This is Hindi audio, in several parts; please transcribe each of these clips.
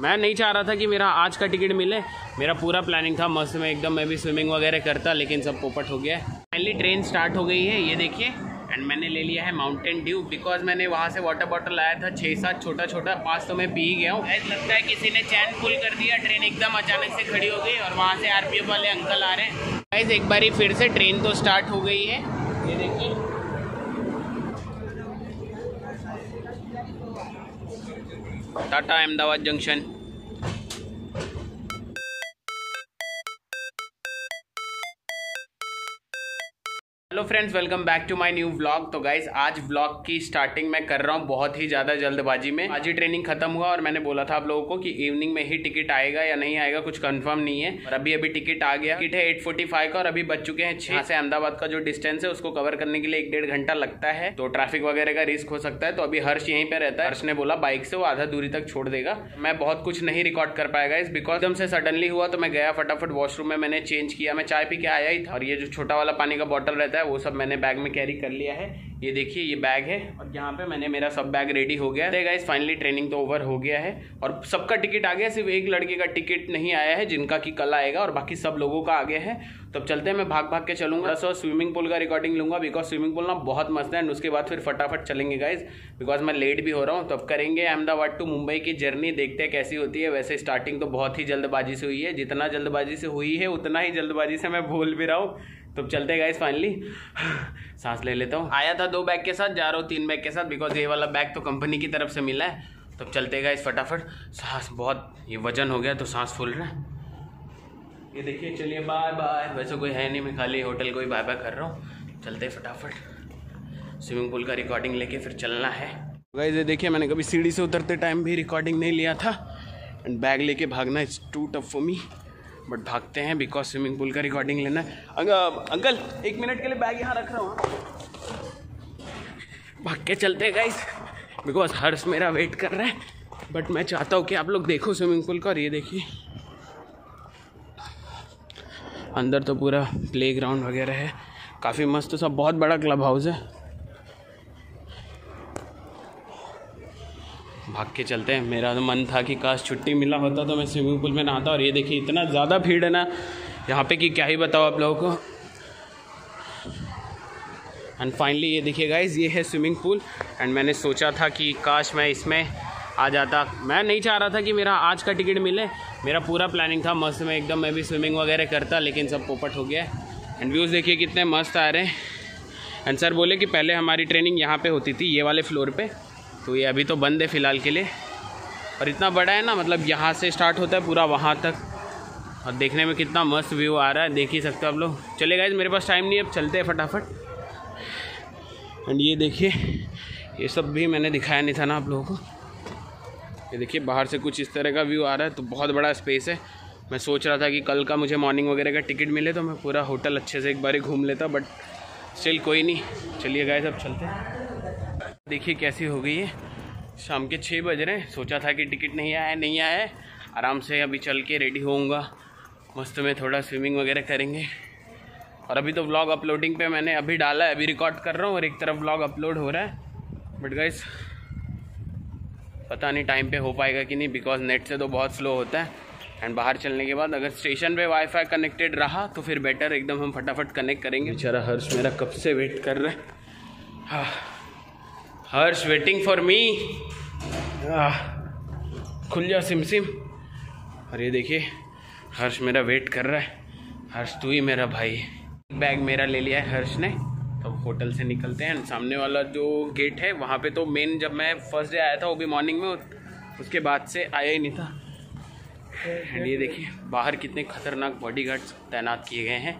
मैं नहीं चाह रहा था कि मेरा आज का टिकट मिले। मेरा पूरा प्लानिंग था, मस्त में एकदम, मैं भी स्विमिंग वगैरह करता, लेकिन सब पोपट हो गया। फाइनली ट्रेन स्टार्ट हो गई है, ये देखिए। एंड मैंने ले लिया है माउंटेन ड्यू बिकॉज़ मैंने वहाँ से वाटर बॉटल लाया था छः सात छोटा छोटा, पाँच तो मैं पी गया हूँ। ऐसा लगता है किसी ने चैन फुल कर दिया ट्रेन एकदम अचानक से खड़ी हो गई और वहाँ से आरपीएफ वाले अंकल आ रहे हैं। एक बारी फिर से ट्रेन तो स्टार्ट हो गई है। ये देखिए। Tata Ahmedabad junction. Hello friends welcome back to my new vlog तो गाइज़ आज व्लॉग की स्टार्टिंग मैं कर रहा हूँ बहुत ही ज़्यादा जल्दबाजी में। आज ही ट्रेनिंग खत्म हुआ और मैंने बोला था आप लोगों को कि इवनिंग में ही टिकट आएगा या नहीं आएगा, कुछ कंफर्म नहीं है। और अभी अभी टिकट आ गया। टिकट है एट फोर्टी फाइव का और अभी बच चुके हैं छः से अहमदाबाद का जो डिस्टेंस है, उसको कवर करने के लिए एक डेढ़ घंटा लगता है। तो ट्रैफ़िक वगैरह का रिस्क हो सकता है। तो अभी हर्ष यहीं पे रहता है। हर्ष ने बोला बाइक से वो आधा दूरी तक छोड़ देगा। मैं बहुत कुछ नहीं रिकॉर्ड कर पाएगा इस बिकॉज़ एकदम से सडनली हुआ तो मैं गया फटाफट वॉशरूम में मैंने चेंज किया। मैं चाय पी के आया ही था। और ये जो छोटा वाला पानी का बॉटल रहता है वो सब मैंने बैग में कैरी कर लिया है। ये देखिए, ये बैग है और यहाँ पे मैंने मेरा सब बैग रेडी हो गया। है गाइस फाइनली ट्रेनिंग तो ओवर हो गया है और सबका टिकट आ गया, सिर्फ़ एक लड़के का टिकट नहीं आया है, जिनका कि कल आएगा और बाकी सब लोगों का आ गया है। तो अब चलते हैं, मैं भाग भाग के चलूँगा। सो स्विमिंग पूल का रिकॉर्डिंग लूँगा बिकॉज़ स्विमिंग पूल ना बहुत मस्त है एंड उसके बाद फिर फटाफट चलेंगे गाइज़ बिकॉज़ मैं लेट भी हो रहा हूँ। तो अब करेंगे अहमदाबाद टू मुंबई की जर्नी देखते हैं कैसी होती है। वैसे स्टार्टिंग तो बहुत ही जल्दबाजी से हुई है, जितना जल्दबाजी से हुई है, उतना ही जल्दबाजी से मैं भूल भी रहा हूँ। तो चलते गए फाइनली सांस ले लेता हूँ. आया था दो बैग के साथ, जा रहा हूँ तीन बैग के साथ बिकॉज़ ये वाला बैग तो कंपनी की तरफ़ से मिला है. तो चलते गाइस फटाफट. सांस बहुत, ये वज़न हो गया तो सांस फूल रहा है. ये देखिए, चलिए बाय बाय वैसे कोई है नहीं, मैं खाली होटल को ही बाय बाय कर रहा हूँ. चलते फटाफट. स्विमिंग पूल का रिकॉर्डिंग लेके फिर चलना है. गाइस ये देखिए, मैंने कभी सीढ़ी से उतरते टाइम भी रिकॉर्डिंग नहीं लिया था. एंड बैग लेके भागना it's too tough for me but भागते हैं बिकॉज़ स्विमिंग पूल का रिकॉर्डिंग लेना है। अंकल, एक मिनट के लिए बैग यहाँ रख रहा हूँ भाग के चलते हैं गाइस बिकॉज़ हर्ष मेरा वेट कर रहा है। बट मैं चाहता हूँ कि आप लोग देखो स्विमिंग पूल का और ये देखिए। अंदर तो पूरा प्ले ग्राउंड वगैरह है। काफ़ी मस्त, सब बहुत बड़ा क्लब हाउस है। भाग के चलते हैं। मेरा तो मन था कि काश छुट्टी मिला होता तो मैं स्विमिंग पूल में नहाता। और ये देखिए, इतना ज़्यादा भीड़ है ना, यहाँ पे कि क्या ही बताओ आप लोगों को। एंड फाइनली ये देखिए गाइज़ ये है स्विमिंग पूल। एंड मैंने सोचा था कि काश मैं इसमें आ जाता। मैं नहीं चाह रहा था कि मेरा आज का टिकट मिले। मेरा पूरा प्लानिंग था, मस्त में एकदम मैं भी स्विमिंग वगैरह करता, लेकिन सब पोपट हो गया। एंड व्यूज़ देखिए कितने मस्त आ रहे हैं। एंड सर बोले कि पहले हमारी ट्रेनिंग यहाँ पे होती थी, ये वाले फ्लोर पे। तो ये अभी तो बंद है फ़िलहाल के लिए। और इतना बड़ा है ना मतलब यहाँ से स्टार्ट होता है पूरा वहाँ तक। और देखने में कितना मस्त व्यू आ रहा है, देख ही सकते हो आप लोग। चले गए मेरे पास टाइम नहीं है, अब चलते हैं फटाफट। एंड ये देखिए, ये सब भी मैंने दिखाया नहीं था ना आप लोगों को। ये देखिए, बाहर से कुछ इस तरह का व्यू आ रहा है तो बहुत बड़ा स्पेस है। मैं सोच रहा था कि कल का मुझे मॉर्निंग वगैरह का टिकट मिले तो मैं पूरा होटल अच्छे से एक बार घूम लेता बट स्टिल कोई नहीं। चलिए गए सब चलते हैं। देखिए कैसी हो गई है। शाम के छः बज रहे हैं। सोचा था कि टिकट नहीं आया नहीं आया है। आराम से अभी चल के रेडी होऊँगा। मस्त में थोड़ा स्विमिंग वगैरह करेंगे। और अभी तो व्लॉग अपलोडिंग पे मैंने अभी डाला है, अभी रिकॉर्ड कर रहा हूँ और एक तरफ़ व्लॉग अपलोड हो रहा है। बट गाइस पता नहीं टाइम पे हो पाएगा कि नहीं बिकॉज़ नेट से तो बहुत स्लो होता है। एंड बाहर चलने के बाद अगर स्टेशन पे वाईफाई कनेक्टेड रहा तो फिर बेटर एकदम हम फटाफट कनेक्ट करेंगे। बेचारा हर्ष मेरा कब से वेट कर रहा है। हाँ। हर्ष वेटिंग फॉर मी खुल जा सिम सिम और ये देखिए हर्ष मेरा वेट कर रहा है। हर्ष तू ही मेरा भाई बैग मेरा ले लिया है हर्ष ने। तो होटल से निकलते हैं। सामने वाला जो गेट है वहाँ पे तो मेन जब मैं फ़र्स्ट डे आया था वो भी मॉर्निंग में उसके बाद से आया ही नहीं था। एंड ये देखिए बाहर कितने खतरनाक बॉडी गार्ड्स तैनात किए गए हैं।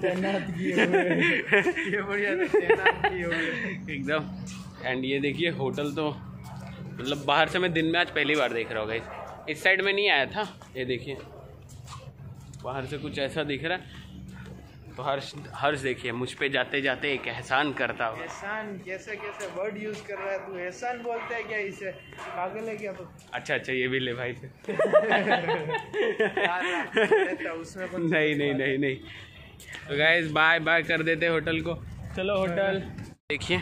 तैनात किए हुए। ये बढ़िया तैनात किए हुए। एकदम। एंड ये देखिए होटल तो मतलब बाहर से मैं दिन में आज पहली बार देख रहा होगा इस इस साइड में नहीं आया था. ये देखिए बाहर से कुछ ऐसा दिख रहा है. तो हर्ष हर्ष देखिए मुझ पे जाते जाते एक एहसान करता हुआ. एहसान कैसे कैसे वर्ड यूज़ कर रहा है तू? एहसान बोलते है क्या इसे? पागल है क्या तू? अच्छा अच्छा ये भी ले भाई. से उसमें नहीं नहीं नहीं नहीं. तो गाइस बाय बाय कर देते होटल को. चलो होटल देखिए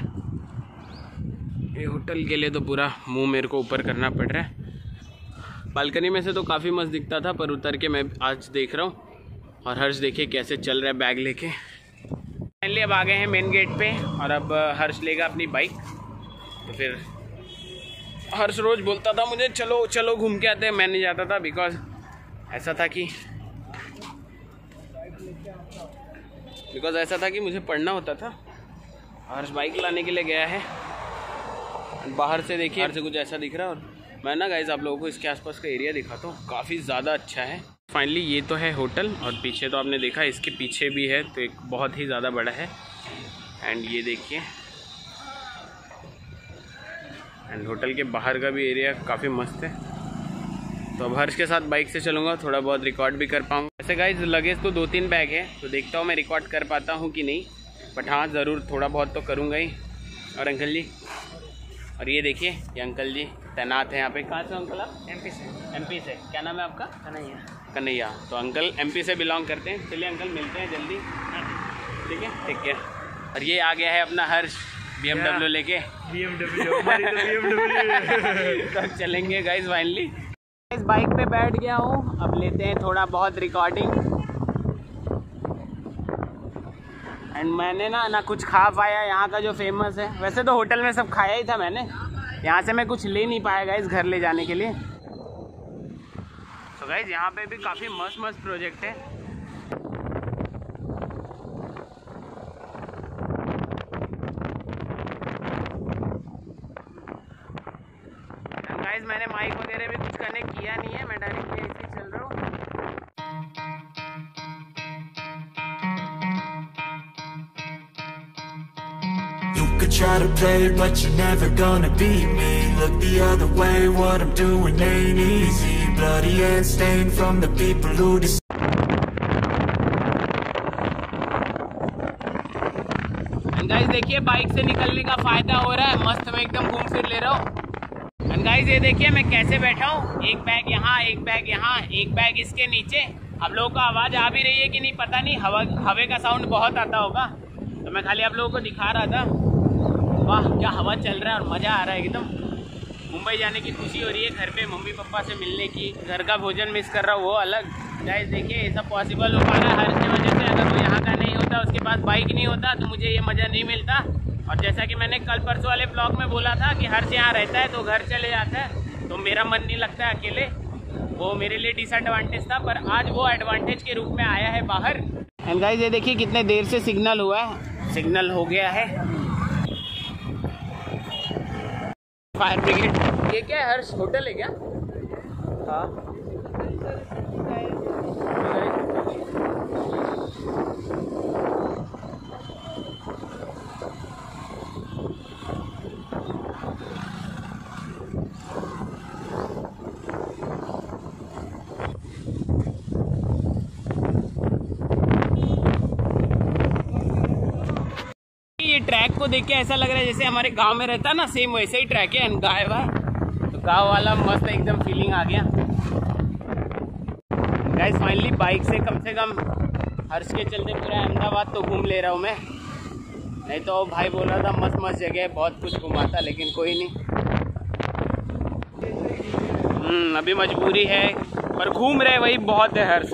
ये होटल के लिए तो पूरा मुँह मेरे को ऊपर करना पड़ रहा है। बालकनी में से तो काफ़ी मस्त दिखता था, पर उतर के मैं आज देख रहा हूँ और हर्ष देखिए कैसे चल रहा है बैग लेके। फाइनली अब आ गए हैं मेन गेट पे और अब हर्ष लेगा अपनी बाइक तो फिर हर्ष रोज़ बोलता था मुझे, चलो चलो घूम के आते हैं। मैं नहीं जाता था बिकॉज़ ऐसा था कि बिकॉज़ ऐसा था कि मुझे पढ़ना होता था। हर्ष बाइक लाने के लिए गया है। बाहर से देखिए। बाहर से कुछ ऐसा दिख रहा है और मैं ना गाइज़ आप लोगों को इसके आसपास का एरिया दिखाता हूँ। काफ़ी ज़्यादा अच्छा है। फाइनली ये तो है होटल और पीछे तो आपने देखा, इसके पीछे भी है तो एक बहुत ही ज़्यादा बड़ा है। एंड ये देखिए। एंड होटल के बाहर का भी एरिया काफ़ी मस्त है। तो अब हर्ष के साथ बाइक से चलूँगा, थोड़ा बहुत रिकॉर्ड भी कर पाऊँगा। वैसे गाइज़ लगेज तो दो तीन बैग है तो देखता हूँ मैं रिकॉर्ड कर पाता हूँ कि नहीं। बट हाँ ज़रूर थोड़ा बहुत तो करूँगा ही। और अंकल जी? और ये देखिए ये अंकल जी तैनात हैं यहाँ पे। कहाँ से अंकल आप? एमपी से। एमपी से। क्या नाम है आपका? कन्हैया। कन्हैया। तो अंकल एमपी से बिलोंग करते हैं। चलिए अंकल मिलते हैं जल्दी। ठीक है? ठीक है और ये आ गया है अपना हर्ष बी एमडब्ल्यू लेके। बीएमडब्ल्यू हमारी तो बीएमडब्ल्यू तो चलेंगे गाइज़ फाइनली इस बाइक पे बैठ गया हूँ। अब लेते हैं थोड़ा बहुत रिकॉर्डिंग एंड मैंने ना ना कुछ खा पाया, यहाँ का जो फ़ेमस है। वैसे तो होटल में सब खाया ही था मैंने। यहाँ से मैं कुछ ले नहीं पाया गाइज़ घर ले जाने के लिए। तो गाइज़ यहाँ पे भी काफ़ी मस्त मस्त प्रोजेक्ट है मैंने माइक वगैरह भी कुछ कनेक्ट किया नहीं। Play, but you're never gonna beat me. Look the other way, what I'm doing ain't easy. Bloody hands stained from the people who decide. देखिए बाइक से निकलने का फ़ायदा हो रहा है मस्त मैं एकदम घूम फिर ले रहा हूँ एंड गाइस ये देखिए मैं कैसे बैठा हूँ एक बैग यहाँ एक बैग यहाँ एक बैग इसके नीचे आप लोगों को आवाज़ आ भी रही है कि नहीं पता नहीं हवा हवे का साउंड बहुत आता होगा तो मैं खाली आप लोगों को दिखा रहा था वाह, क्या हवा चल रहा है और मज़ा आ रहा है एकदम। मुंबई जाने की खुशी हो रही है, घर पे मम्मी पापा से मिलने की, घर का भोजन मिस कर रहा हूँ, वो अलग। गाइस देखिए, ये सब पॉसिबल हो पा रहा है, हर वजह से, अगर वो यहाँ का नहीं होता, उसके पास बाइक नहीं होता तो मुझे ये मज़ा नहीं मिलता। और जैसा कि मैंने कल परसों वाले ब्लॉग में बोला था कि हर्ष यहाँ रहता है तो घर चले जाता है तो मेरा मन नहीं लगता है अकेले। वो मेरे लिए डिसएडवांटेज था, पर आज वो एडवांटेज के रूप में आया है बाहर। एंड गाइस ये देखिए कितने देर से सिग्नल हुआ है। सिग्नल हो गया है। Fire brigade. ये क्या हर्ष होटल है क्या? हाँ। ट्रैक को देख के ऐसा लग रहा है जैसे हमारे गाँव में रहता ना सेम वैसे ही ट्रैक है एंड गाय वाय तो गाँव वाला मस्त एकदम फीलिंग आ गया। गाइस फाइनली बाइक से कम से कम हर्ष के चलते पूरा अहमदाबाद तो घूम ले रहा हूँ मैं। नहीं तो भाई बोल रहा था मस्त मस्त जगह है बहुत कुछ घुमाता लेकिन कोई नहीं। हम्म, अभी मजबूरी है पर घूम रहे वही बहुत है हर्ष।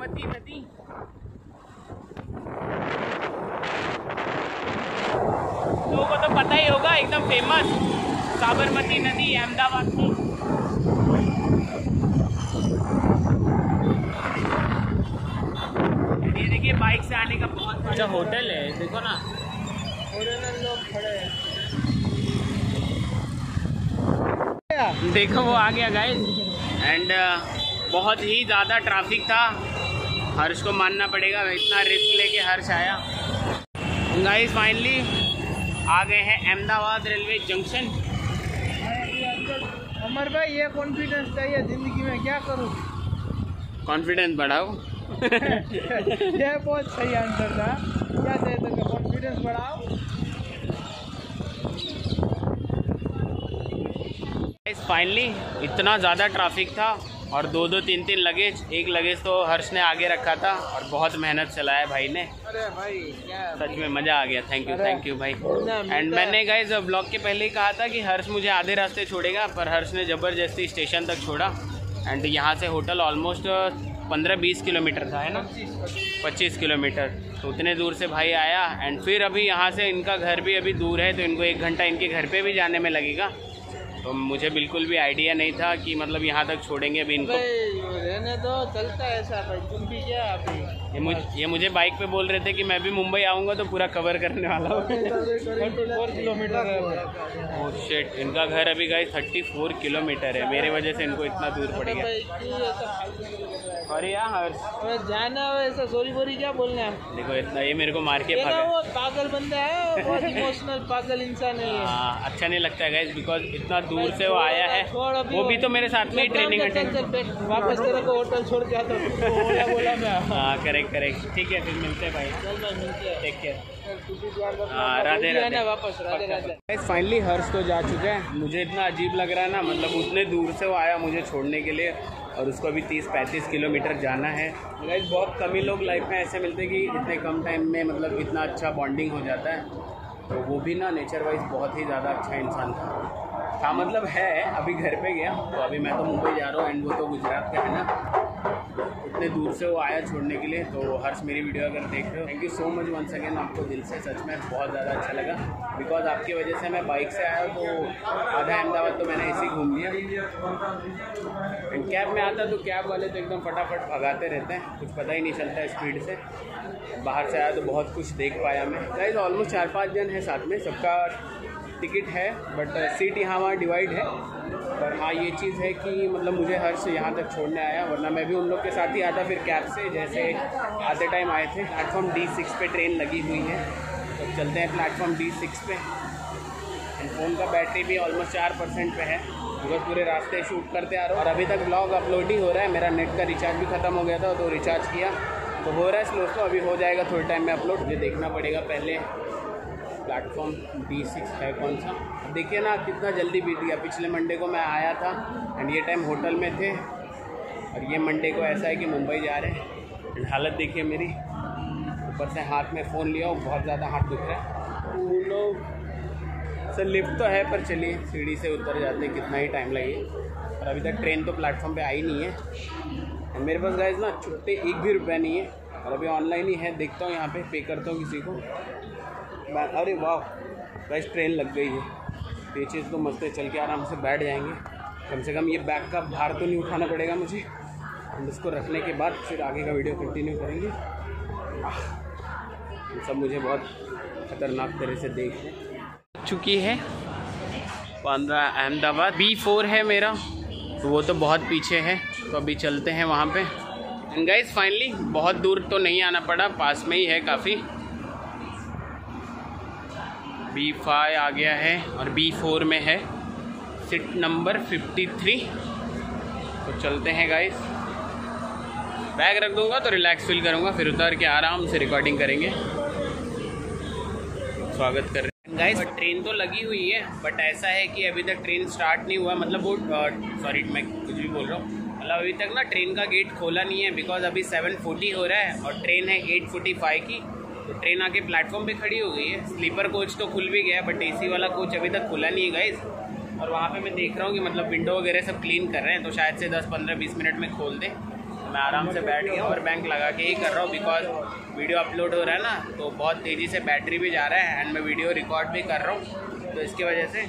बागमती नदी लोगों को तो पता ही होगा एकदम फ़ेमस साबरमती नदी अहमदाबाद की। देखिए बाइक से आने का बहुत अच्छा होटल है देखो ना। फॉरनर लोग खड़े हैं देखो वो आ गया गाइस एंड uh, बहुत ही ज़्यादा ट्रैफ़िक था। हर्ष को मानना पड़ेगा इतना रिस्क लेके हर्ष आया। गाइस फाइनली आ गए हैं अहमदाबाद रेलवे जंक्शन अमर भाई ये कॉन्फिडेंस चाहिए ज़िंदगी में क्या करूँ? कॉन्फिडेंस बढ़ाओ। ये बहुत सही आंसर था। क्या चाहिए तो कॉन्फिडेंस बढ़ाओ। फाइनली इतना ज़्यादा ट्रैफ़िक था। और दो दो तीन तीन लगेज एक लगेज तो हर्ष ने आगे रखा था और बहुत मेहनत चलाया भाई ने। अरे भाई सच में मज़ा आ गया थैंक यू थैंक यू भाई। एंड। मैंने गाइज़ ब्लॉग के पहले ही कहा था कि हर्ष मुझे आधे रास्ते छोड़ेगा पर हर्ष ने ज़बरदस्ती स्टेशन तक छोड़ा। एंड यहाँ से होटल ऑलमोस्ट पंद्रह बीस किलोमीटर था है ना? पच्चीस किलोमीटर। तो उतने दूर से भाई आया। एंड फिर अभी यहाँ से इनका घर भी अभी दूर है तो इनको एक घंटा इनके घर पे भी जाने में लगेगा। तो मुझे बिल्कुल भी आइडिया नहीं था कि मतलब यहाँ तक छोड़ेंगे अभी इनको। रहने दो चलता है ऐसा भाई तुम भी क्या अभी। ये मुझे ये मुझे बाइक पे बोल रहे थे कि मैं भी मुंबई आऊँगा तो पूरा कवर करने वाला हूँ। फोर किलोमीटर है ओह शिट इनका घर अभी गए थर्टी फोर किलोमीटर है। मेरे वजह से इनको इतना दूर पड़ गया। अरे यार हर्ष जाना ऐसा सॉरी बोरी क्या बोलना है? देखो इतना ये मेरे को मार के वो पागल बंदा है बहुत इमोशनल पागल इंसान है हाँ अच्छा नहीं लगता है गाइस बिकॉज़ इतना दूर से वो आया है। वो भी तो मेरे साथ में ही ट्रेनिंग वापस तेरे को होटल छोड़ के आता हूँ तो बोला बोला मैं। हाँ करेक्ट करेक्ट ठीक है फिर मिलते हैं भाई। चल भाई मिलते हैं। Take care. हाँ, राधे, राधे। वापस राधे राधे। फाइनली हर्ष तो जा चुका है। मुझे इतना अजीब लग रहा है ना मतलब उतने दूर से वो आया मुझे छोड़ने के लिए। और उसको अभी तीस पैंतीस किलोमीटर जाना है। गाइज़ बहुत कम ही लोग लाइफ में ऐसे मिलते हैं कि इतने कम टाइम में मतलब इतना अच्छा बॉन्डिंग हो जाता है। तो वो भी ना नेचर वाइज बहुत ही ज़्यादा अच्छा इंसान था। हाँ मतलब है, अभी घर पे गया तो अभी मैं तो मुंबई जा रहा हूँ एंड वो तो गुजरात का है ना। इतने दूर से वो आया छोड़ने के लिए तो हर्ष मेरी वीडियो अगर देख रहे हो। Thank you so much one second आपको दिल से सच में बहुत ज़्यादा अच्छा लगा। बिकॉज़ आपकी वजह से मैं बाइक से आया तो आधा अहमदाबाद तो मैंने ऐसे ही घूम लिया। एंड कैब में आता तो कैब वाले तो एकदम फटाफट भगाते रहते हैं, कुछ पता ही नहीं चलता स्पीड से। बाहर से आया तो बहुत कुछ देख पाया मैं। गाइज़ ऑलमोस्ट चार पाँच जन है साथ में, सबका टिकट है बट सीट यहाँ वहाँ डिवाइड है। पर हाँ ये चीज़ है कि मतलब मुझे हर्ष यहाँ तक छोड़ने आया, वरना मैं भी उन लोग के साथ ही आता फिर कैब से, जैसे आते टाइम आए थे प्लेटफॉर्म डी सिक्स पे ट्रेन लगी हुई है। तो चलते हैं प्लेटफॉर्म डी सिक्स पे। एंड फ़ोन का बैटरी भी ऑलमोस्ट चार परसेंट पे है। बिकॉज़ पूरे रास्ते शूट करते आ रहा हूँ। और अभी तक ब्लॉग अपलोड ही हो रहा है। मेरा नेट का रिचार्ज भी ख़त्म हो गया था तो रिचार्ज किया। तो हो रहा है स्लो स्लो अभी हो जाएगा थोड़े टाइम में अपलोड मुझे देखना पड़ेगा पहले। प्लेटफॉर्म बी सिक्स है कौन सा? देखिए ना, कितना जल्दी बीत गया। पिछले मंडे को मैं आया था एंड ये टाइम होटल में थे और ये मंडे को ऐसा है कि मुंबई जा रहे हैं। एंड हालत देखिए मेरी। ऊपर से हाथ में फ़ोन लिया और बहुत ज़्यादा हाथ दुख रहा है। वो लोग सर लिफ्ट तो है, पर चलिए, सीढ़ी से उतर जाते हैं, कितना ही टाइम लगे। और अभी तक ट्रेन तो प्लेटफॉर्म पे आई नहीं है। और मेरे पास गाइज़ ना, छुट्टे एक भी रुपया नहीं है। और अभी ऑनलाइन ही है, देखता हूँ यहाँ पे पे करता हूँ किसी को। अरे वाह गाइज़ ट्रेन लग गई है। ये तो मस्त है, चल के आराम से बैठ जाएँगे। कम से कम ये बैग का भार तो नहीं उठाना पड़ेगा मुझे। हम उसको रखने के बाद फिर आगे का वीडियो कंटिन्यू करेंगे। सब मुझे बहुत खतरनाक तरह से देख चुकी है। बांद्रा अहमदाबाद। बी फोर है मेरा। तो वो तो बहुत पीछे है। तो अभी चलते हैं वहाँ पे। गाइज़ फाइनली बहुत दूर तो नहीं आना पड़ा। पास में ही है काफ़ी। बी फाइव आ गया है और बी फोर में है। सीट नंबर फिफ्टी थ्री तो चलते हैं गाइज़ बैग रख दूँगा तो रिलैक्स फील करूँगा, फिर उतर के आराम से रिकॉर्डिंग करेंगे। स्वागत कर रहे हैं। गाइस ट्रेन तो लगी हुई है बट ऐसा है कि अभी तक ट्रेन स्टार्ट नहीं हुआ। मतलब वो सॉरी मैं कुछ भी बोल रहा हूँ। मतलब अभी तक ना ट्रेन का गेट खोला नहीं है बिकॉज़ अभी 7:40 हो रहा है और ट्रेन है 8:45 की। ट्रेन आके प्लेटफॉर्म पे खड़ी हो गई है। स्लीपर कोच तो खुल भी गया बट एसी वाला कोच अभी तक खुला नहीं है गाइस और वहाँ पे मैं देख रहा हूँ कि मतलब विंडो वगैरह सब क्लीन कर रहे हैं तो शायद से 10-15-20 मिनट में खोल दे। तो मैं आराम से बैठ के पावर बैंक लगा के ही कर रहा हूँ बिकॉज़ वीडियो अपलोड हो रहा है ना तो बहुत तेज़ी से बैटरी भी जा रहा है एंड मैं वीडियो रिकॉर्ड भी कर रहा हूँ। तो इसकी वजह से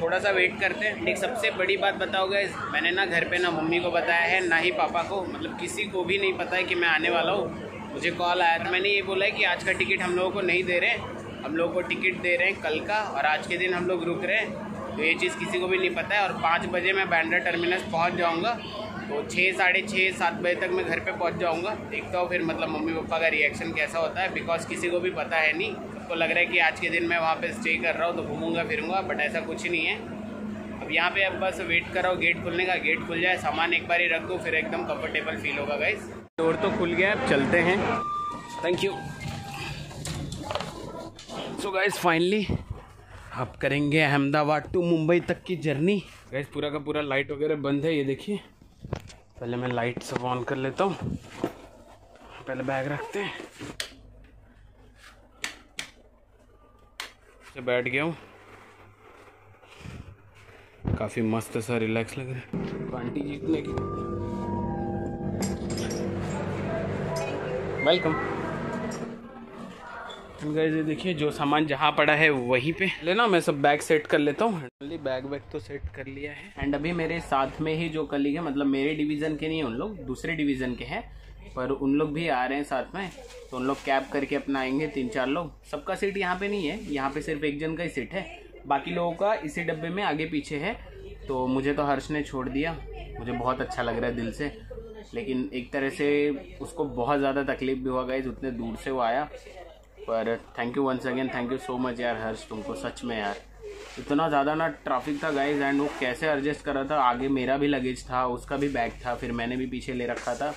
थोड़ा सा वेट करते हैं। एक सबसे बड़ी बात बताओगे मैंने ना घर पे ना मम्मी को बताया है, ना ही पापा को। मतलब किसी को भी नहीं पता है कि मैं आने वाला हूँ। मुझे कॉल आया था। मैंने ये बोला कि आज का टिकट हम लोगों को नहीं दे रहे हम लोगों को टिकट दे रहे हैं कल का और आज के दिन हम लोग रुक रहे हैं। तो ये चीज़ किसी को भी नहीं पता है और पाँच बजे मैं बैंड्रा टर्मिनस पहुँच जाऊँगा। तो छः, साढ़े छः, सात बजे तक मैं घर पे पहुँच जाऊँगा। देखता हूँ फिर मतलब मम्मी पापा का रिएक्शन कैसा होता है। बिकॉज़ किसी को भी पता है नहीं। सबको लग रहा है कि आज के दिन मैं वहाँ पे स्टे कर रहा हूँ तो घूमूँगा, फिरूँगा बट ऐसा कुछ नहीं है। अब यहाँ पे अब बस वेट कर रहा हूँ गेट खुलने का। गेट खुल जाए, सामान एक बार ही रख दो, फिर एकदम कंफर्टेबल फील होगा गाइज़ डोर तो खुल गया, अब चलते हैं। Thank you so guys finally अब करेंगे अहमदाबाद टू मुंबई तक की जर्नी गाइज़ पूरा का पूरा लाइट वगैरह बंद है, ये देखिए। पहले मैं लाइट सब ऑन कर लेता हूँ। पहले बैग रखते हैं। से बैठ गया हूँ। काफ़ी मस्त सा रिलैक्स लग रहा है। आंटी जीतने की वेलकम। गाइस ये देखिए, जो सामान जहाँ पड़ा है वहीं पे। लेना मैं सब बैग सेट कर लेता हूँ। बैग वैग तो सेट कर लिया है। एंड अभी मेरे साथ में ही जो कलीग है मतलब मेरे डिवीज़न के नहीं है उन लोग दूसरे डिवीज़न के हैं। पर उन लोग भी आ रहे हैं साथ में। तो उन लोग कैब करके अपना आएँगे तीन चार लोग। सबका सीट यहाँ पे नहीं है। यहाँ पे सिर्फ़ एक जन का ही सीट है। बाकी लोगों का इसी डब्बे में आगे पीछे है। तो मुझे तो हर्ष ने छोड़ दिया। मुझे बहुत अच्छा लग रहा है दिल से। लेकिन एक तरह से उसको बहुत ज़्यादा तकलीफ़ भी हुआ गाइज़ उतने दूर से वो आया। पर thank you once again thank you so much यार, हर्ष, तुमको सच में यार। इतना ज़्यादा ना ट्रैफ़िक था गाइज़ एंड वो कैसे एडजस्ट कर रहा था? आगे मेरा भी लगेज था, उसका भी बैग था, फिर मैंने भी पीछे ले रखा था।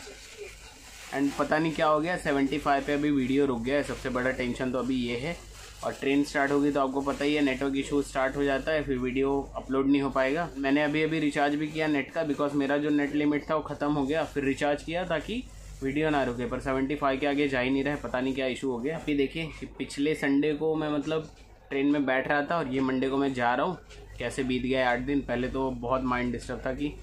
एंड पता नहीं क्या हो गया सेवेंटी फाइव पे अभी वीडियो रुक गया है, सबसे बड़ा टेंशन तो अभी ये है। और ट्रेन स्टार्ट होगी तो आपको पता ही है नेटवर्क इशू स्टार्ट हो जाता है, फिर वीडियो अपलोड नहीं हो पाएगा। मैंने अभी अभी रिचार्ज भी किया नेट का बिकॉज़ मेरा जो नेट लिमिट था वो ख़त्म हो गया, फिर रिचार्ज किया ताकि वीडियो ना रुके, पर 75 के आगे जा ही नहीं रहे, पता नहीं क्या इशू हो गया। अभी देखिए, पिछले संडे को मैं मतलब ट्रेन में बैठ रहा था और ये मंडे को मैं जा रहा हूँ, कैसे बीत गया आठ दिन। पहले तो बहुत माइंड डिस्टर्ब था कि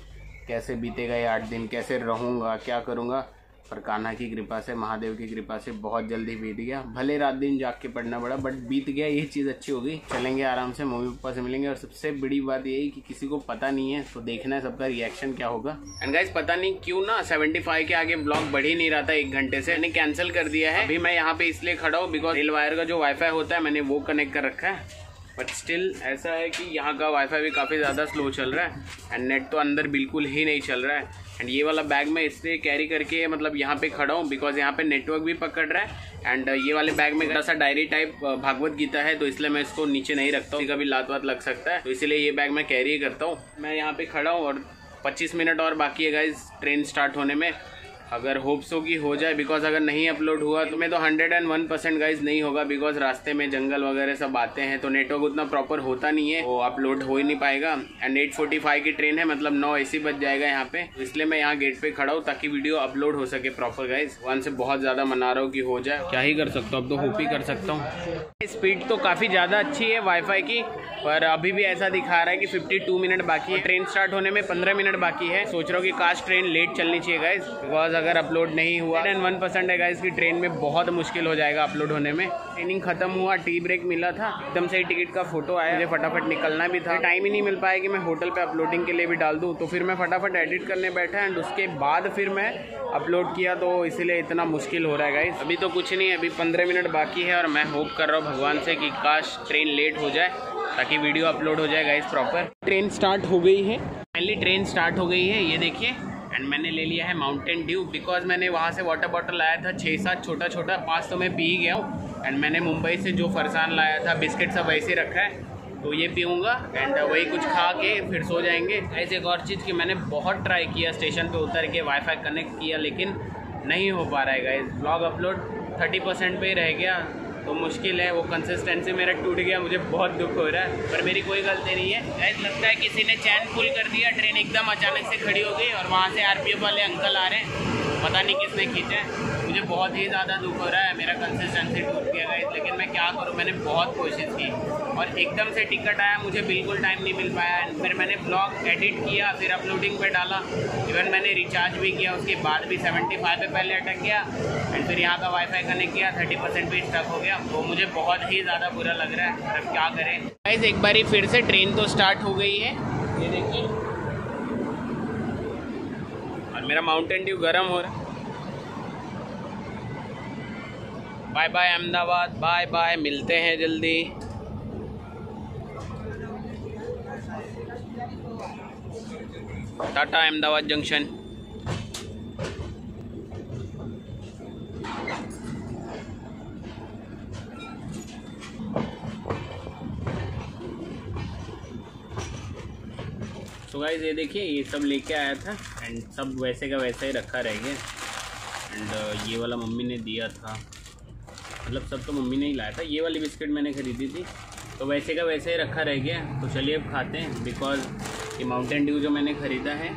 कैसे बीतेगा ये आठ दिन, कैसे रहूँगा, क्या करूँगा। पर कान्हा की कृपा से, महादेव की कृपा से बहुत जल्दी बीत गया। भले रात दिन जाग के पढ़ना पड़ा बट बीत गया, ये चीज़ अच्छी हो गई चलेंगे आराम से, मम्मी पापा से मिलेंगे। और सबसे बड़ी बात यही कि किसी को पता नहीं है तो देखना है सबका रिएक्शन क्या होगा। एंड गाइज़ पता नहीं क्यों ना 75 के आगे ब्लॉग बढ़ ही नहीं रहा था एक घंटे से। मैंने कैंसिल कर दिया है। अभी मैं यहाँ पे इसलिए खड़ा हूँ बिकॉज़ रेल वायर का जो वाईफाई होता है, मैंने वो कनेक्ट कर रखा है। बट स्टिल ऐसा है कि यहाँ का वाईफाई भी काफ़ी ज़्यादा स्लो चल रहा है। एंड नेट तो अंदर बिल्कुल ही नहीं चल रहा है। एंड ये वाला बैग मैं इसलिए कैरी करके मतलब यहाँ पे खड़ा हूँ बिकॉज़ यहाँ पे नेटवर्क भी पकड़ रहा है। एंड ये वाले बैग में थोड़ा सा डायरी टाइप भागवत गीता है तो इसलिए मैं इसको नीचे नहीं रखता हूँ। कभी लात वात लग सकता है। तो इसीलिए ये बैग मैं कैरी करता हूँ। मैं यहाँ पे खड़ा हूँ और 25 मिनट और बाकी है गाइज़ ट्रेन स्टार्ट होने में। अगर होप्स हो कि हो जाए बिकॉज़ अगर नहीं अपलोड हुआ तो मैं तो hundred and one percent guys नहीं होगा बिकॉज़ रास्ते में जंगल वगैरह सब आते हैं तो नेटवर्क उतना प्रॉपर होता नहीं है, वो अपलोड हो ही नहीं पाएगा। एंड एट फोर्टी फाइव की ट्रेन है मतलब नौ एसी बज जाएगा यहाँ पे। तो इसलिए मैं यहाँ गेट पे खड़ा हूँ, ताकि वीडियो अपलोड हो सके प्रॉपर गाइज़ वन से बहुत ज़्यादा मना रहा हूँ कि हो जाए। क्या ही कर सकता हूँ, अब तो होप ही कर सकता हूँ। स्पीड तो काफ़ी ज़्यादा अच्छी है वाईफाई की, पर अभी भी ऐसा दिखा रहा है कि 52 मिनट बाकी है। ट्रेन स्टार्ट होने में 15 मिनट बाकी है। सोच रहा हूँ कि काश ट्रेन लेट चलनी चाहिए गाइज़ बिकॉज़ अगर अपलोड नहीं हुआ एंड वन परसेंट है गाइज़ की ट्रेन में बहुत मुश्किल हो जाएगा अपलोड होने में। ट्रेनिंग खत्म हुआ टी ब्रेक मिला था, एकदम से ही टिकट का फ़ोटो आया। मुझे फटाफट निकलना भी था। टाइम ही नहीं मिल पाया कि मैं होटल पे अपलोडिंग के लिए भी डाल दूँ। तो फिर मैं फटाफट एडिट करने बैठा एंड उसके बाद फिर मैं अपलोड किया तो इसीलिए इतना मुश्किल हो रहा है गाइज़ अभी तो कुछ नहीं, अभी पंद्रह मिनट बाकी है और मैं होप कर रहा हूँ भगवान से कि काश ट्रेन लेट हो जाए, ताकि वीडियो अपलोड हो जाए गाइज़ प्रॉपर ट्रेन स्टार्ट हो गई है। फाइनली ट्रेन स्टार्ट हो गई है, ये देखिए। एंड मैंने ले लिया है माउंटेन ड्यू बिकॉज़ मैंने वहाँ से वाटर बॉटल लाया था छः सात छोटा छोटा, पाँच तो मैं पी ही गया हूँ। एंड मैंने मुंबई से जो फरसान लाया था, बिस्किट सब वैसे रखा है तो ये पीऊँगा। एंड वही कुछ खा के फिर सो जाएँगे। ऐसे एक और चीज़ कि मैंने बहुत ट्राई किया स्टेशन पे उतर के वाईफाई कनेक्ट किया, लेकिन नहीं हो पा रहा है guys blog upload thirty percent पे ही रह गया। तो मुश्किल है, वो कंसिस्टेंसी मेरा टूट गया, मुझे बहुत दुख हो रहा है, पर मेरी कोई गलती नहीं है। ऐसा लगता है किसी ने चैन पुल कर दिया ट्रेन एकदम अचानक से खड़ी हो गई और वहाँ से आरपीएफ वाले अंकल आ रहे हैं। पता नहीं किसने खींचा मुझे बहुत ही ज़्यादा दुख हो रहा है, मेरा कंसिस्टेंसी टूट गया गई लेकिन मैं क्या करूँ? मैंने बहुत कोशिश की और एकदम से टिकट आया, मुझे बिल्कुल टाइम नहीं मिल पाया फिर मैंने ब्लॉग एडिट किया, फिर अपलोडिंग पे डाला। इवन मैंने रिचार्ज भी किया, उसके बाद भी 75 पे पहले अटक गया एंड फिर यहाँ का वाईफाई कनेक्ट किया 30 परसेंट भी स्टक हो गया। तो मुझे बहुत ही ज़्यादा बुरा लग रहा है। अब क्या करें? गाइस एक बारी फिर से ट्रेन तो स्टार्ट हो गई है। ये देखिए। और मेरा माउंटेन ड्यू गर्म हो रहा है। Bye bye Ahmedabad bye bye मिलते हैं जल्दी। टाटा अहमदाबाद जंक्शन तो गाइज़ ये देखिए ये सब लेके आया था एंड सब वैसे का वैसा ही रखा रह गया। एंड uh, ये वाला मम्मी ने दिया था। मतलब सब तो मम्मी ने ही लाया था। ये वाली बिस्किट मैंने ख़रीदी थी। तो वैसे का वैसे ही रखा रह गया। तो चलिए अब खाते हैं बिकॉज़ ये माउंटेन ड्यू जो मैंने ख़रीदा है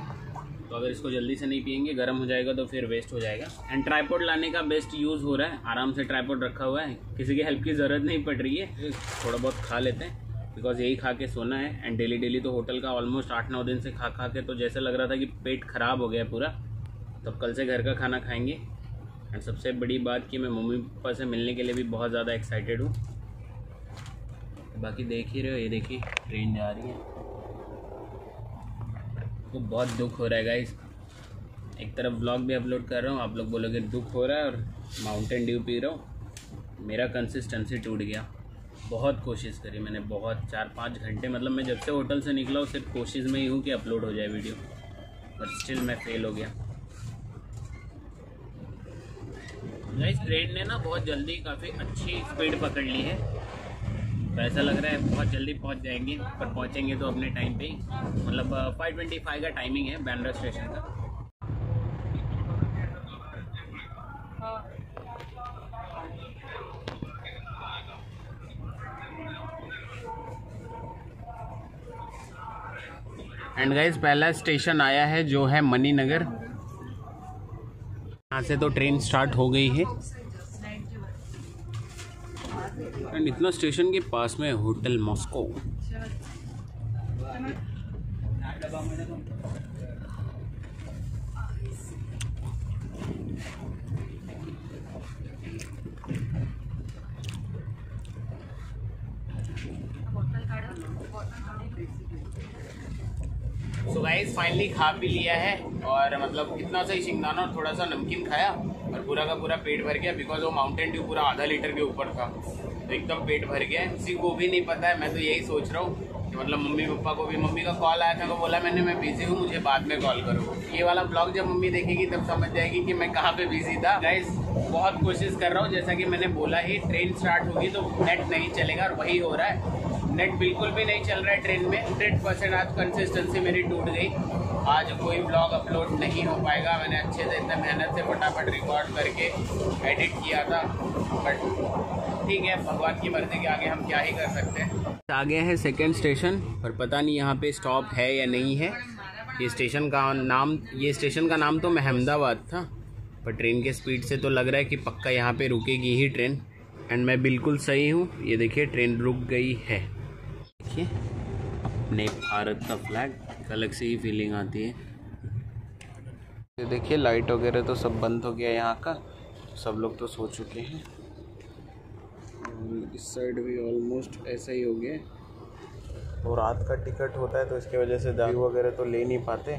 तो अगर इसको जल्दी से नहीं पियेंगे गर्म हो जाएगा तो फिर वेस्ट हो जाएगा। एंड ट्राईपोर्ड लाने का बेस्ट यूज़ हो रहा है। आराम से ट्राईपोर्ड रखा हुआ है। किसी की हेल्प की ज़रूरत नहीं पड़ रही है। थोड़ा बहुत खा लेते हैं। बिकॉज़ यही खा के सोना है एंड डेली डेली तो होटल का ऑलमोस्ट आठ नौ दिन से खा खा के तो जैसे लग रहा था कि पेट ख़राब हो गया पूरा तो कल से घर का खाना खाएँगे। एंड सबसे बड़ी बात कि मैं मम्मी पापा से मिलने के लिए भी बहुत ज़्यादा एक्साइटेड हूँ। बाकी देख ही रहे हो, ये देखिए ट्रेन जा रही है। तो बहुत दुख हो रहा है गाइस एक तरफ़ ब्लॉग भी अपलोड कर रहा हूँ, आप लोग बोलोगे दुख हो रहा है और माउंटेन ड्यू पी रहा हूँ। मेरा कंसिस्टेंसी टूट गया। बहुत कोशिश करी मैंने, बहुत, चार पाँच घंटे। मतलब मैं जब से होटल से निकला हूँ, सिर्फ़ कोशिश में ही हूँ कि अपलोड हो जाए वीडियो। पर स्टिल मैं फेल हो गया। इस ट्रेन ने ना बहुत जल्दी काफ़ी अच्छी स्पीड पकड़ ली है। तो ऐसा लग रहा है बहुत जल्दी पहुँच जाएँगे, पर पहुँचेंगे तो अपने टाइम पे ही। मतलब फाइव ट्वेंटी फाइव का टाइमिंग है बैंड्रा स्टेशन का। एंड गाइज़ पहला स्टेशन आया है, जो है मनी नगर यहाँ से तो ट्रेन स्टार्ट हो गई है। एंड इतना स्टेशन के पास में होटल मॉस्को सो गाइस खा भी लिया है और मतलब इतना सा ही शिंगदाना और थोड़ा सा नमकीन खाया और पूरा का पूरा पेट भर गया बिकॉज़ वो माउंटेन ड्यू पूरा आधा लीटर के ऊपर था। तो एकदम पेट भर गया किसी को भी नहीं पता है, मैं तो यही सोच रहा हूँ कि मतलब मम्मी पापा को भी, मम्मी का कॉल आया था तो बोला मैंने, मैं बिज़ी हूँ, मुझे बाद में कॉल करो। ये वाला ब्लॉग जब मम्मी देखेगी तब समझ जाएगी कि मैं कहाँ पे बिज़ी था। गाइस बहुत कोशिश कर रहा हूँ, जैसा कि मैंने बोला ही ट्रेन स्टार्ट होगी तो नेट नहीं चलेगा और वही हो रहा है। नेट बिल्कुल भी नहीं चल रहा है ट्रेन में। हंड्रेड परसेंट आज कंसिस्टेंसी मेरी टूट गई। आज कोई ब्लॉग अपलोड नहीं हो पाएगा। मैंने अच्छे से इतने मेहनत से फटाफट रिकॉर्ड करके एडिट किया था। बट ठीक है, भगवान की मर्ज़ी के आगे हम क्या ही कर सकते हैं। आगे है सेकेंड स्टेशन पर पता नहीं यहाँ पे स्टॉप है या नहीं है। ये स्टेशन का नाम, ये स्टेशन का नाम तो महमदाबाद था। पर ट्रेन के स्पीड से तो लग रहा है कि पक्का यहाँ पे रुकेगी ही ट्रेन एंड मैं बिल्कुल सही हूँ। ये देखिए ट्रेन रुक गई है। देखिए, अपने भारत का फ्लैग अलग से ही फीलिंग आती है। देखिए लाइट वगैरह तो सब बंद हो गया यहाँ का। सब लोग तो सो चुके हैं। इस साइड भी ऑलमोस्ट ऐसा ही हो गया। तो रात का टिकट होता है तो इसकी वजह से दारू वगैरह तो ले नहीं पाते।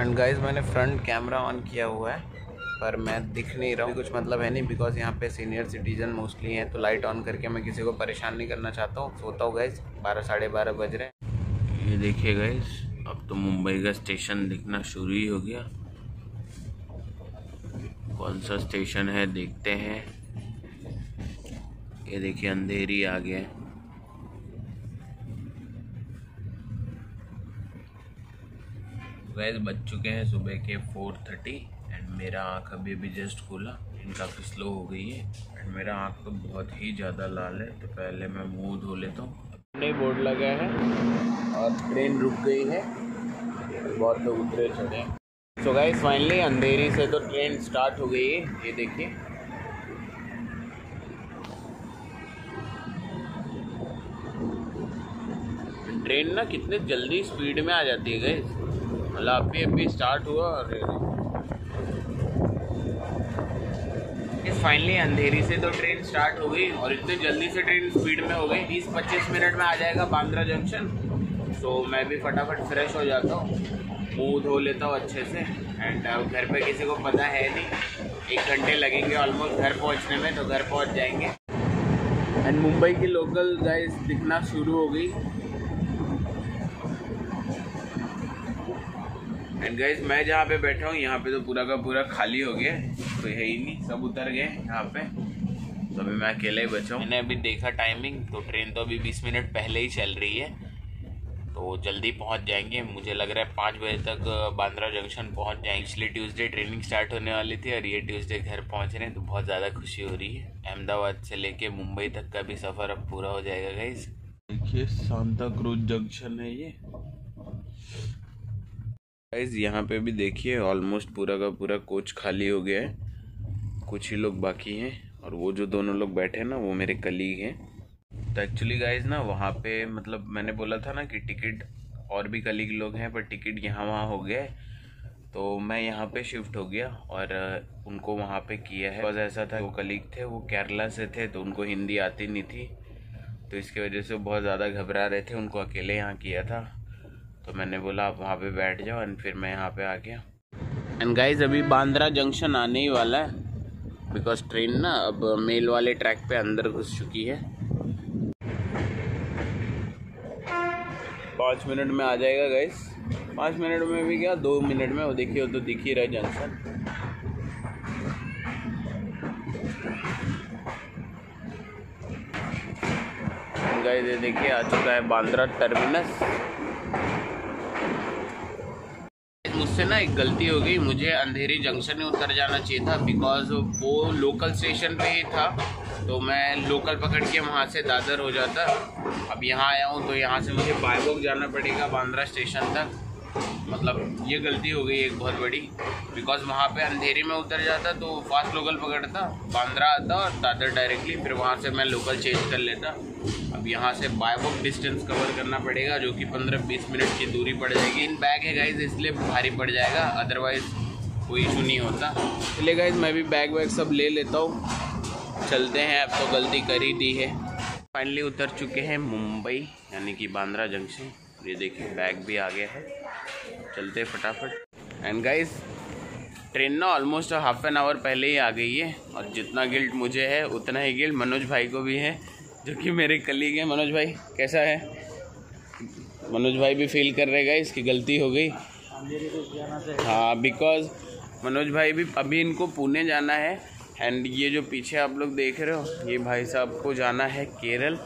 एंड गाइस मैंने फ्रंट कैमरा ऑन किया हुआ है, पर मैं दिख नहीं रहा हूँ। कुछ मतलब है नहीं बिकॉज़ यहाँ पे सीनियर सिटीजन मोस्टली हैं तो लाइट ऑन करके मैं किसी को परेशान नहीं करना चाहता हूँ। सोता हूँ गैस बारह, साढ़े बारह बज रहे हैं। ये देखिए गैस अब तो मुंबई का स्टेशन दिखना शुरू ही हो गया। कौन सा स्टेशन है, देखते हैं। ये देखिए, अंधेरी आ गया वैसे बज चुके हैं सुबह के फोर थर्टी एंड मेरा आँख अभी अभी जस्ट खुला। इनका काफ़ी स्लो हो गई है एंड मेरा आँख तो बहुत ही ज़्यादा लाल है तो पहले मैं मुँह धो लेता हूँ। नए बोर्ड लगा है और ट्रेन रुक गई है। बहुत लोग उतरे, चढ़े। सो गाइस फाइनली अंधेरी से तो ट्रेन स्टार्ट हो गई है, ये देखिए। ट्रेन ना कितने जल्दी स्पीड में आ जाती है गई मतलब अभी अभी स्टार्ट हुआ और फाइनली अंधेरी से तो ट्रेन स्टार्ट हो गई और इतने जल्दी से ट्रेन स्पीड में हो गई। बीस पच्चीस मिनट में आ जाएगा बांद्रा जंक्शन तो मैं भी फटाफट फ्रेश हो जाता हूँ। मुँह धो लेता हूँ अच्छे से। एंड घर पे किसी को पता है नहीं। एक घंटे लगेंगे ऑलमोस्ट घर पहुँचने में तो घर पहुँच जाएँगे। एंड मुंबई की लोकल गाइस दिखना शुरू हो गई। एंड गाइस मैं जहाँ पे बैठा हूँ, यहाँ पे तो पूरा का पूरा खाली हो गया। तो है ही नहीं, सब उतर गए यहाँ पे। तो अभी मैं अकेले ही बचा मैंने अभी देखा टाइमिंग तो ट्रेन तो अभी 20 मिनट पहले ही चल रही है। तो जल्दी पहुँच जाएँगे। मुझे लग रहा है पाँच बजे तक बांद्रा जंक्शन पहुँच जाएँगे। पिछले ट्यूसडे ट्रेनिंग स्टार्ट होने वाली थी और ये ट्यूसडे घर पहुँच रहे हैं तो बहुत ज़्यादा खुशी हो रही है। अहमदाबाद से लेके मुंबई तक का भी सफ़र अब पूरा हो जाएगा गाइज़ देखिए सांता क्रूज जंक्शन है ये। गाइज़ यहाँ पे भी देखिए ऑलमोस्ट पूरा का पूरा कोच खाली हो गया है। कुछ ही लोग बाकी हैं और वो जो दोनों लोग बैठे हैं ना, वो मेरे कलीग हैं। तो एक्चुअली गाइज़ ना, वहाँ पे मतलब मैंने बोला था ना कि टिकट और भी कलीग लोग हैं पर टिकट यहाँ वहाँ हो गया तो मैं यहाँ पे शिफ्ट हो गया और उनको वहाँ पे किया है। बस ऐसा था, वो कलीग थे, वो केरला से थे तो उनको हिंदी आती नहीं थी। तो इसकी वजह से बहुत ज़्यादा घबरा रहे थे, उनको अकेले यहाँ किया था। तो मैंने बोला, आप वहाँ पे बैठ जाओ एंड फिर मैं यहाँ पे आ गया एंड गाइज़ अभी बांद्रा जंक्शन आने ही वाला है। बिकॉज़ ट्रेन ना अब मेल वाले ट्रैक पे अंदर घुस चुकी है। पाँच मिनट में आ जाएगा गैस पाँच मिनट में भी क्या? दो मिनट में। वो देखिए, वो तो दिख ही रहा जंक्शन। गए देखिए, आ चुका है बांद्रा टर्मिनस। मुझसे ना एक गलती हो गई। मुझे अंधेरी जंक्शन में उतर जाना चाहिए था बिकॉज़ वो लोकल स्टेशन पे ही था। तो मैं लोकल पकड़ के वहाँ से दादर हो जाता। अब यहाँ आया हूँ तो यहाँ से मुझे बायबोक जाना पड़ेगा बांद्रा स्टेशन तक। मतलब ये गलती हो गई एक बहुत बड़ी। बिकॉज़ वहाँ पे अंधेरी में उतर जाता तो फास्ट लोकल पकड़ता, बांद्रा आता और दादर डायरेक्टली फिर वहाँ से मैं लोकल चेंज कर लेता। अब यहाँ से बाय वॉक डिस्टेंस कवर करना पड़ेगा, जो कि पंद्रह बीस मिनट की दूरी पड़ जाएगी। इन बैग है गाइज़ इसलिए भारी पड़ जाएगा अदरवाइज़ कोई इशू नहीं होता। इसलिए गाइज़ मैं भी बैग वैग सब ले लेता हूँ। चलते हैं, अब तो गलती कर ही दी है। फाइनली उतर चुके हैं मुंबई, यानी कि बांद्रा जंक्शन ये देखिए बैग भी आ गया है। चलते फटाफट। एंड गाइज़ ट्रेन ना ऑलमोस्ट हाफ़ एन आवर पहले ही आ गई है। और जितना गिल्ट मुझे है, उतना ही गिल्ट मनोज भाई को भी है, जो कि मेरे कलीग हैं। मनोज भाई, कैसा है? मनोज भाई भी फील कर रहे रहेगा इसकी गलती हो गई। हाँ बिकॉज़ मनोज भाई भी, अभी इनको पुणे जाना है। एंड ये जो पीछे आप लोग देख रहे हो, ये भाई साहब को जाना है केरल।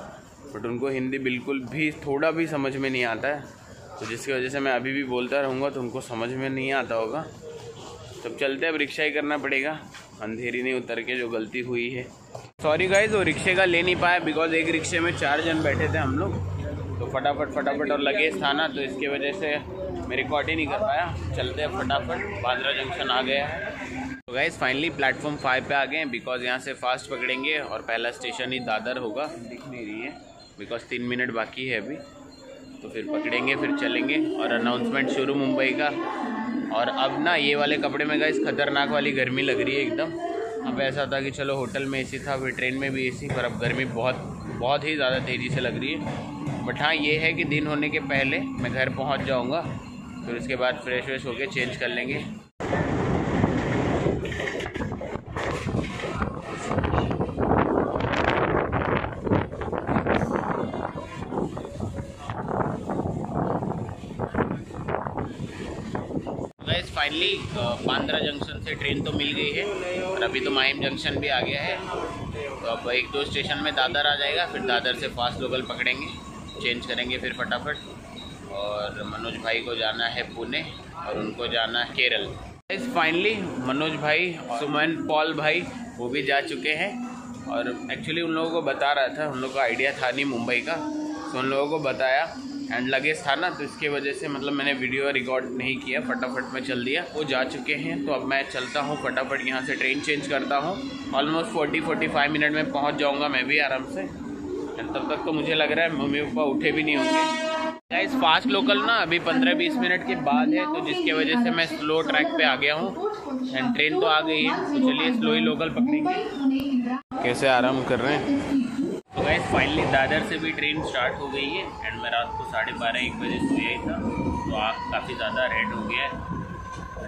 बट उनको हिंदी बिल्कुल भी, थोड़ा भी समझ में नहीं आता है। तो जिसकी वजह से मैं अभी भी बोलता रहूँगा तो उनको समझ में नहीं आता होगा। तब चलते अब रिक्शा ही करना पड़ेगा। अंधेरी नहीं उतर के जो गलती हुई है। सॉरी गाइज़ वो रिक्शे का ले नहीं पाया बिकॉज़ एक रिक्शे में चार जन बैठे थे हम लोग। तो फटाफट फटाफट और लगेज था ना तो इसकी वजह से मैं रिकॉर्ड ही नहीं कर पाया। चलते फटाफट, बांद्रा जंक्शन आ गया है। तो गाइज़ फाइनली प्लेटफॉर्म फाइव पे आ गए हैं बिकॉज़ यहाँ से फास्ट पकड़ेंगे और पहला स्टेशन ही दादर होगा। दिख नहीं रही है। बिकॉज़ तीन मिनट बाकी है अभी। तो फिर पकड़ेंगे, फिर चलेंगे। और अनाउंसमेंट शुरू मुंबई का। और अब ना ये वाले कपड़े में गए खतरनाक वाली गर्मी लग रही है एकदम। अब ऐसा था कि चलो होटल में एसी था, फिर ट्रेन में भी एसी पर अब गर्मी बहुत बहुत ही ज़्यादा तेज़ी से लग रही है। बट हाँ ये है कि दिन होने के पहले मैं घर पहुँच जाऊँगा। फिर उसके बाद फ्रेश व्रेश होके चेंज कर लेंगे फाइनली बांद्रा जंक्शन से ट्रेन तो मिल गई है, और अभी तो माहिम जंक्शन भी आ गया है। तो अब एक दो स्टेशन में दादर आ जाएगा, फिर दादर से फास्ट लोकल पकड़ेंगे, चेंज करेंगे फिर फटाफट। और मनोज भाई को जाना है पुणे, और उनको जाना है केरल। फाइनली मनोज भाई, सुमन, पॉल भाई, वो भी जा चुके हैं। और एक्चुअली उन लोगों को बता रहा था, उन लोगों का आइडिया था नहीं मुंबई का। तो उन लोगों को बताया एंड लगेज था ना तो इसके वजह से मतलब मैंने वीडियो रिकॉर्ड नहीं किया, फटाफट में चल दिया। वो जा चुके हैं तो अब मैं चलता हूँ, फटाफट यहाँ से ट्रेन चेंज करता हूँ। Almost forty forty five minute में पहुँच जाऊँगा मैं भी आराम से। एंड तब तक तो मुझे लग रहा है मम्मी पापा उठे भी नहीं होंगे। गाइस फास्ट लोकल ना, अभी पंद्रह बीस मिनट के बाद है तो जिसके वजह से मैं स्लो ट्रैक पे आ गया हूँ। एंड ट्रेन तो आ गई है तो चलिए स्लो ही लोकल पकड़ेंगे। कैसे आराम कर रहे हैं? तो गैस फाइनली दादर से भी ट्रेन स्टार्ट हो गई है एंड मैं रात को साढ़े बारह, एक बजे सोया ही था तो आग काफ़ी ज़्यादा रेड हो गया है।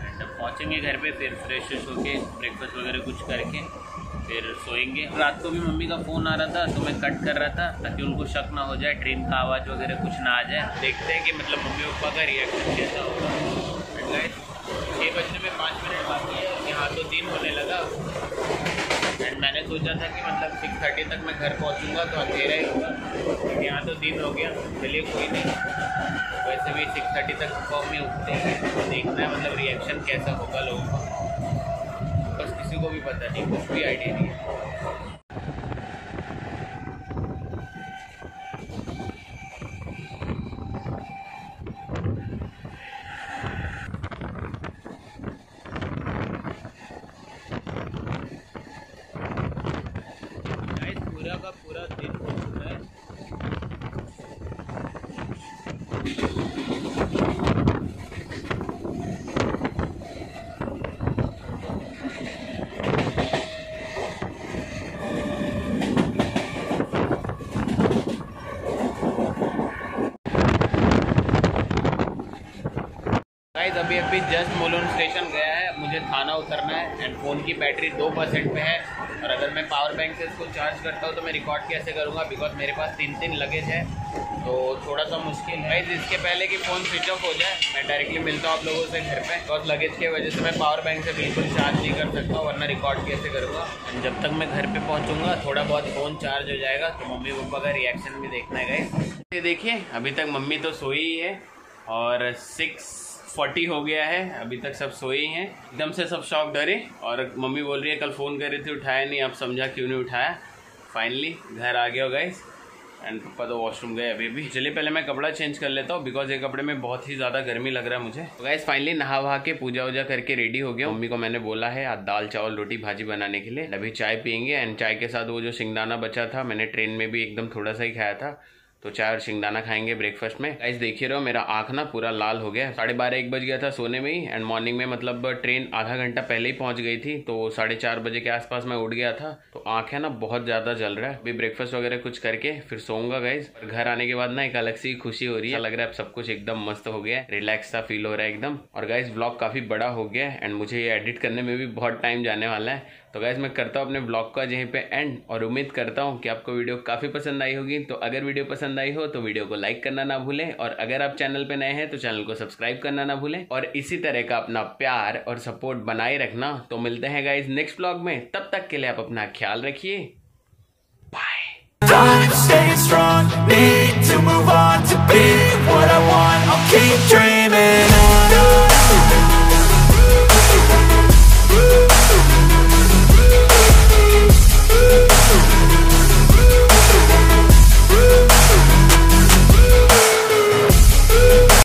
एंड पहुँचेंगे घर पे, फिर फ्रेश व्रेश होके ब्रेकफास्ट वगैरह कुछ करके, फिर सोएँगे। रात को भी मम्मी का फ़ोन आ रहा था तो मैं कट कर रहा था, ताकि उनको शक ना हो जाए ट्रेन का आवाज़ वगैरह कुछ ना आ जाए। देखते हैं कि मतलब मम्मी पापा का रिएक्शन कैसा होगा। एंड गैस छः बजने में पाँच मिनट बाकी है, यहाँ तो दिन होने लगा। मैंने सोचा था कि मतलब सिक्स थर्टी तक मैं घर पहुंचूँगा तो अंधेरा ही होगा। यहाँ तो दिन हो गया, चलिए कोई नहीं। वैसे भी सिक्स थर्टी तक फॉर्म में उठते हैं तो देखना है मतलब रिएक्शन कैसा होगा लोगों का। बस किसी को भी पता नहीं, कुछ भी आइडिया नहीं है पूरा का पूरा दिन हो चुका है गाइस अभी अभी जस्ट मोलोन स्टेशन गया है। मुझे थाना उतरना है एंड फ़ोन की बैटरी दो परसेंट पे है। और अगर मैं पावर बैंक से इसको चार्ज करता हूँ तो मैं रिकॉर्ड कैसे करूँगा? बिकॉज़ मेरे पास तीन तीन लगेज है। तो थोड़ा सा मुश्किल। है इसके पहले कि फ़ोन स्विच ऑफ़ हो जाए, मैं डायरेक्टली मिलता हूँ आप लोगों से घर पे। बिकॉज़ लगेज की वजह से मैं पावर बैंक से बिल्कुल चार्ज नहीं कर सकता वरना रिकॉर्ड कैसे करूँगा? एंड जब तक मैं घर पे पहुँचूँगा, थोड़ा बहुत फ़ोन चार्ज हो जाएगा। तो मम्मी पापा का रिएक्शन भी देखना है गाइस ये देखिए, अभी तक मम्मी तो सोई ही है। और सिक्स फोर्टी हो गया है, अभी तक सब सोए ही हैं। एकदम से सब शौक डरे और मम्मी बोल रही है, कल फ़ोन कर रही थी, उठाया नहीं, अब समझा क्यों नहीं उठाया? फाइनली घर आ गया हो गाइस एंड पापा तो वॉशरूम गए अभी भी। चलिए, पहले मैं कपड़ा चेंज कर लेता हूँ बिकॉज़ ये कपड़े में बहुत ही ज़्यादा गर्मी लग रहा है मुझे। तो गाइस फाइनली नहा वहा के, पूजा वूजा करके रेडी हो गया मम्मी को मैंने बोला है, आज दाल, चावल, रोटी, भाजी बनाने के लिए। अभी चाय पियेंगे एंड चाय के साथ वो जो सिंगदाना बचा था, मैंने ट्रेन में भी एकदम थोड़ा सा ही खाया था। तो चाय और शिंगदाना खाएँगे ब्रेकफास्ट में। गाइस देखिए रहो, मेरा आँख ना पूरा लाल हो गया साढ़े बारह एक बज गया था सोने में ही एंड मॉर्निंग में मतलब ट्रेन आधा घंटा पहले ही पहुँच गई थी तो साढ़े चार बजे के आसपास मैं उठ गया था। तो आँख है ना बहुत ज़्यादा जल रहा है। अभी ब्रेकफास्ट वगैरह कुछ करके फिर सोऊँगा गाइज़ घर आने के बाद ना एक अलग सी खुशी हो रही है। लग रहा है सब कुछ एकदम मस्त हो गया है। रिलैक्स सा फील हो रहा है एकदम। और गाइज़ ब्लॉग काफ़ी बड़ा हो गया है एंड मुझे ये एडिट करने में भी बहुत टाइम जाने वाला है। तो गैस मैं करता हूँ अपने ब्लॉग का यहीं पे एंड और उम्मीद करता हूँ कि आपको वीडियो काफ़ी पसंद आई होगी। तो अगर वीडियो पसंद आई हो तो वीडियो को लाइक करना ना भूलें और अगर आप चैनल पे नए हैं तो चैनल को सब्सक्राइब करना ना भूलें और इसी तरह का अपना प्यार और सपोर्ट बनाए रखना। तो मिलते हैं गाइज़ नेक्स्ट ब्लॉग में। तब तक के लिए आप अपना ख्याल रखिए। बाय